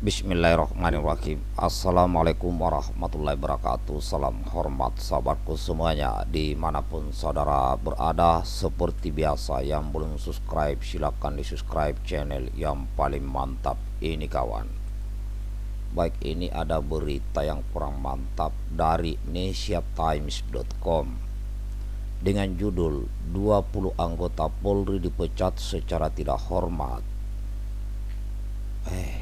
Bismillahirrahmanirrahim. Assalamualaikum warahmatullahi wabarakatuh. Salam hormat sahabatku semuanya Di mana pun saudara berada Seperti biasa yang belum subscribe Silahkan di subscribe channel yang paling mantap Ini kawan. Baik ini ada berita yang kurang mantap Dari nesiatimes.com Dengan judul 20 anggota Polri dipecat secara tidak hormat. Eh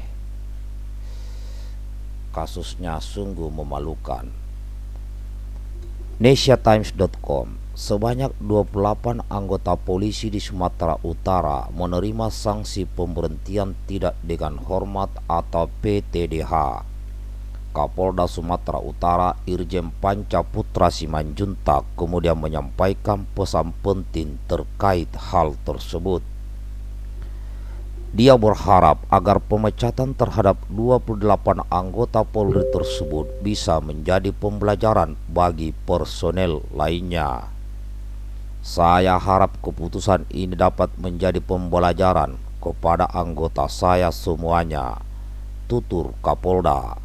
kasusnya sungguh memalukan. Nesiatimes.com Sebanyak 28 anggota polisi di Sumatera Utara menerima sanksi pemberhentian tidak dengan hormat atau PTDH. Kapolda Sumatera Utara Irjen Panca Putra Simanjuntak kemudian menyampaikan pesan penting terkait hal tersebut. Dia berharap agar pemecatan terhadap 28 anggota Polri tersebut bisa menjadi pembelajaran bagi personel lainnya. Saya harap keputusan ini dapat menjadi pembelajaran kepada anggota saya semuanya, tutur Kapolda.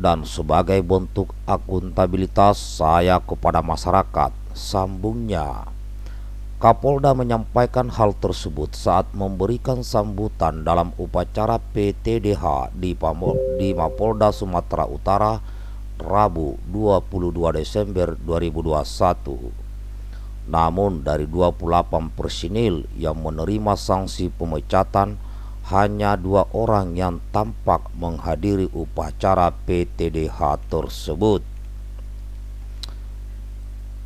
Dan sebagai bentuk akuntabilitas saya kepada masyarakat, sambungnya. Kapolda menyampaikan hal tersebut saat memberikan sambutan dalam upacara PTDH di, Pamol, di Mapolda Sumatera Utara Rabu 22 Desember 2021. Namun dari 28 personil yang menerima sanksi pemecatan hanya dua orang yang tampak menghadiri upacara PTDH tersebut.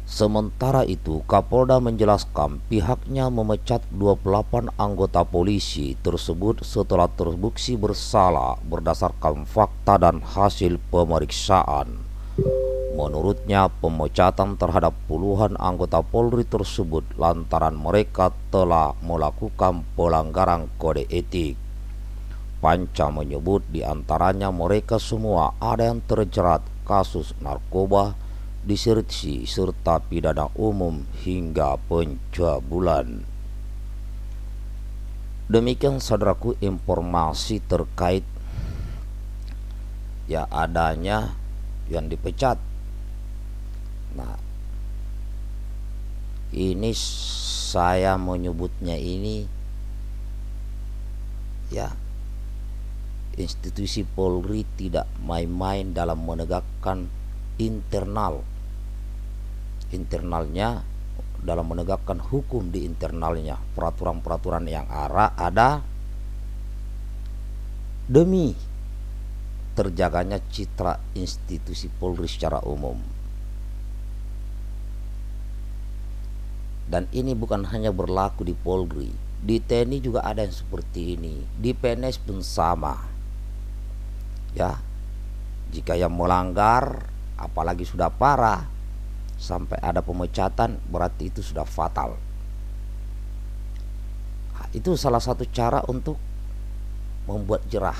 Sementara itu, Kapolda menjelaskan pihaknya memecat 28 anggota polisi tersebut setelah terbukti bersalah berdasarkan fakta dan hasil pemeriksaan. Menurutnya, pemecatan terhadap puluhan anggota Polri tersebut lantaran mereka telah melakukan pelanggaran kode etik. Panca menyebut di antaranya mereka semua ada yang terjerat kasus narkoba, disertasi serta pidana umum hingga pencabulan. Demikian saudaraku informasi terkait ya adanya yang dipecat. Nah, ini saya menyebutnya ini ya institusi Polri tidak main-main dalam menegakkan internal internalnya dalam menegakkan hukum di internalnya peraturan-peraturan yang ada. Demi terjaganya citra institusi Polri secara umum. Dan ini bukan hanya berlaku di Polri di TNI juga ada yang seperti ini di PNS pun sama. Ya jika yang melanggar apalagi sudah parah sampai ada pemecatan berarti itu sudah fatal. Itu salah satu cara untuk membuat jerah.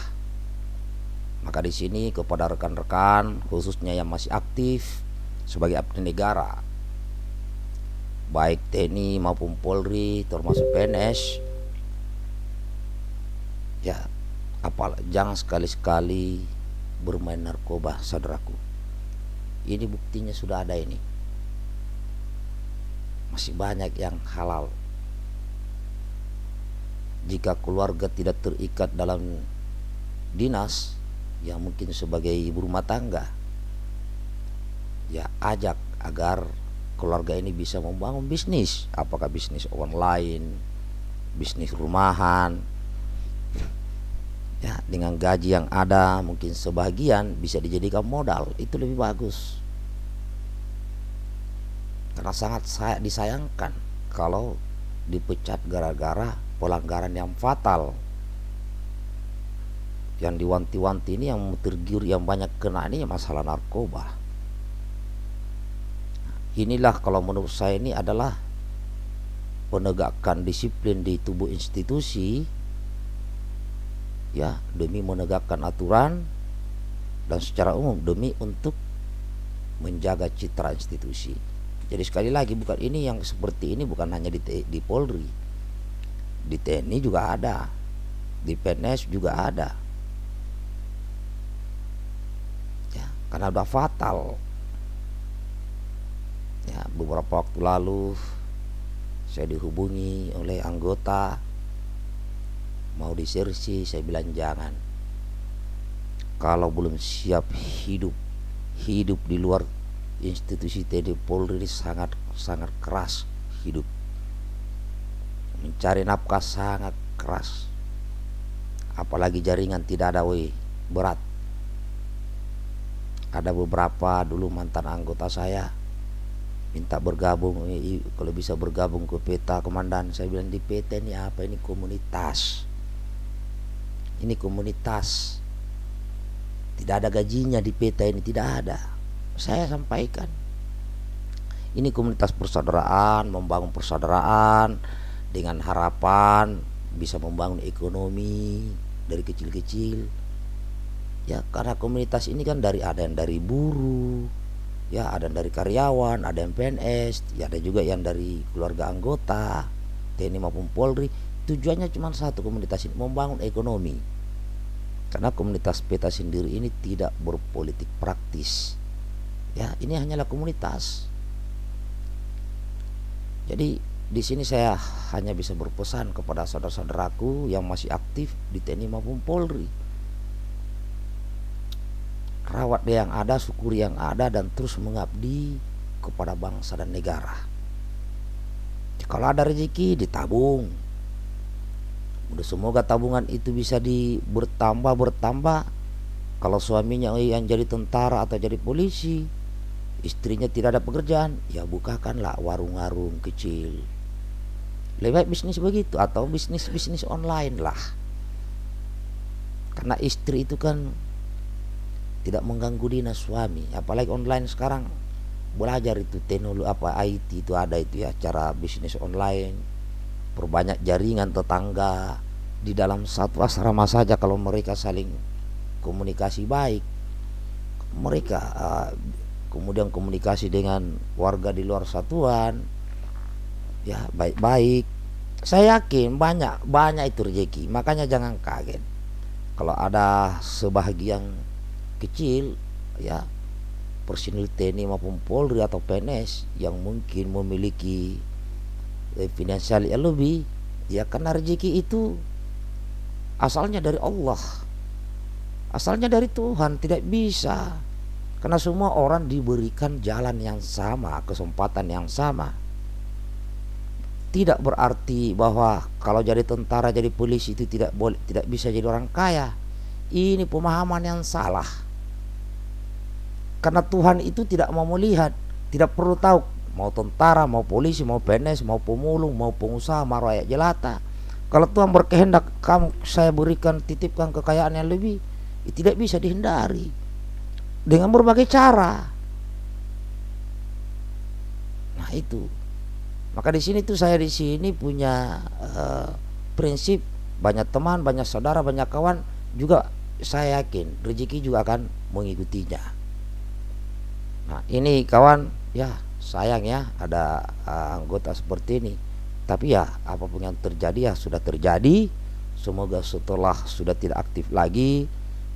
Maka di sini kepada rekan-rekan khususnya yang masih aktif sebagai abdi negara baik TNI maupun Polri termasuk PNS ya jangan sekali-sekali bermain narkoba saudaraku. Ini buktinya sudah ada ini masih banyak yang halal. Jika keluarga tidak terikat dalam dinas ya mungkin sebagai ibu rumah tangga ya ajak agar keluarga ini bisa membangun bisnis. Apakah bisnis online bisnis rumahan ya dengan gaji yang ada mungkin sebagian bisa dijadikan modal. Itu lebih bagus sangat saya disayangkan kalau dipecat gara-gara pelanggaran yang fatal. Yang diwanti-wanti ini yang tergiur yang banyak kena ini masalah narkoba. Inilah kalau menurut saya ini adalah penegakan disiplin di tubuh institusi ya demi menegakkan aturan dan secara umum demi untuk menjaga citra institusi jadi sekali lagi bukan ini yang seperti ini bukan hanya di, di Polri, di TNI juga ada, di PNS juga ada. Ya, karena udah fatal. Ya, beberapa waktu lalu saya dihubungi oleh anggota mau disersi saya bilang jangan kalau belum siap hidup hidup di luar institusi TNI Polri sangat sangat keras hidup. Mencari nafkah sangat keras. Apalagi jaringan tidak ada woi berat. Ada beberapa dulu mantan anggota saya minta bergabung kalau bisa bergabung ke peta komandan. Saya bilang di peta ini apa? Ini komunitas. Ini komunitas. Tidak ada gajinya di peta ini tidak ada saya sampaikan. Ini komunitas persaudaraan membangun persaudaraan dengan harapan bisa membangun ekonomi dari kecil-kecil. Ya karena komunitas ini kan dari ada yang dari buruh ya ada yang dari karyawan ada yang PNS ya ada juga yang dari keluarga anggota TNI maupun Polri. Tujuannya cuma satu komunitas ini membangun ekonomi. Karena komunitas peta sendiri ini tidak berpolitik praktis ya ini hanyalah komunitas jadi di sini saya hanya bisa berpesan kepada saudara-saudaraku yang masih aktif di TNI maupun Polri rawat yang ada, syukuri yang ada dan terus mengabdi kepada bangsa dan negara. Kalau ada rezeki ditabung. Udah semoga tabungan itu bisa di bertambah bertambah. Kalau suaminya yang jadi tentara atau jadi polisi, istrinya tidak ada pekerjaan, ya bukakanlah warung-warung kecil. Baik bisnis begitu atau bisnis-bisnis online lah. Karena istri itu kan tidak mengganggu dinas suami apalagi online sekarang belajar itu teknologi apa IT itu ada itu ya cara bisnis online perbanyak jaringan tetangga di dalam satu asrama saja kalau mereka saling komunikasi baik mereka uh, kemudian komunikasi dengan warga di luar satuan ya baik-baik. Saya yakin banyak banyak itu rezeki makanya jangan kaget. Kalau ada sebagian kecil ya personil TNI maupun Polri atau PNS yang mungkin memiliki eh, finansial yang lebih ya karena rezeki itu asalnya dari Allah. Asalnya dari Tuhan tidak bisa karena semua orang diberikan jalan yang sama kesempatan yang sama. Tidak berarti bahwa kalau jadi tentara jadi polisi itu tidak boleh tidak bisa jadi orang kaya. Ini pemahaman yang salah. Karena Tuhan itu tidak mau melihat, tidak perlu tahu mau tentara, mau polisi, mau PNS, mau pemulung, mau pengusaha, mau rakyat jelata. Kalau Tuhan berkehendak kamu saya berikan titipkan kekayaan yang lebih, tidak bisa dihindari dengan berbagai cara. Nah itu, maka di sini tuh saya di sini punya uh, prinsip banyak teman, banyak saudara, banyak kawan juga saya yakin rezeki juga akan mengikutinya. Nah, ini kawan ya sayang ya ada uh, anggota seperti ini. Tapi ya apa pun yang terjadi ya sudah terjadi. Semoga setelah sudah tidak aktif lagi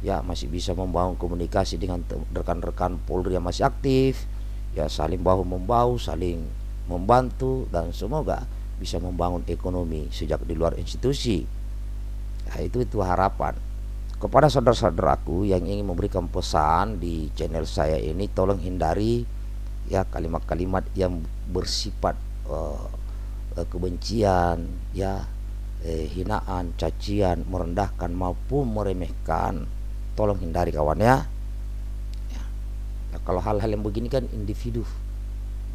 ya masih bisa membangun komunikasi dengan rekan-rekan Polri yang masih aktif. Ya saling bahu membahu, saling membantu dan semoga bisa membangun ekonomi sejak di luar institusi. Nah, itu itu harapan kepada saudara-saudaraku yang ingin memberikan pesan di channel saya ini tolong hindari ya kalimat-kalimat yang bersifat uh, kebencian ya eh, hinaan cacian merendahkan maupun meremehkan tolong hindari kawan ya, ya. ya kalau hal-hal yang begini kan individu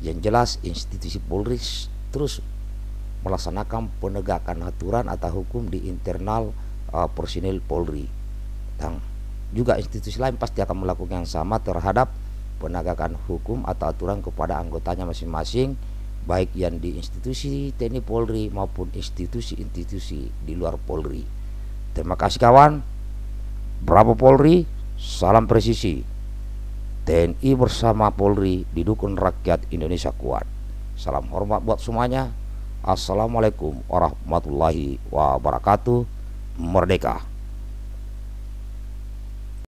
yang jelas institusi Polri terus melaksanakan penegakan aturan atau hukum di internal uh, personil Polri dan juga institusi lain pasti akan melakukan yang sama terhadap penegakan hukum atau aturan kepada anggotanya masing-masing baik yang di institusi TNI Polri maupun institusi-institusi di luar Polri. Terima kasih kawan. Bravo Polri, salam presisi. TNI bersama Polri didukung rakyat Indonesia kuat. Salam hormat buat semuanya. Assalamualaikum warahmatullahi wabarakatuh. Merdeka.